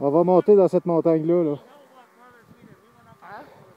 On va monter dans cette montagne-là. Là. Huh?